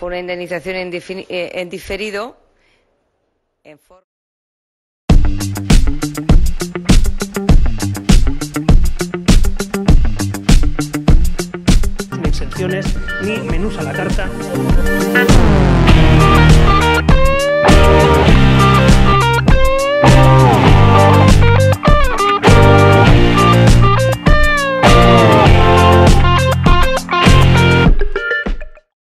por una indemnización en, eh, en diferido en forma. ni exenciones, ni menús a la carta.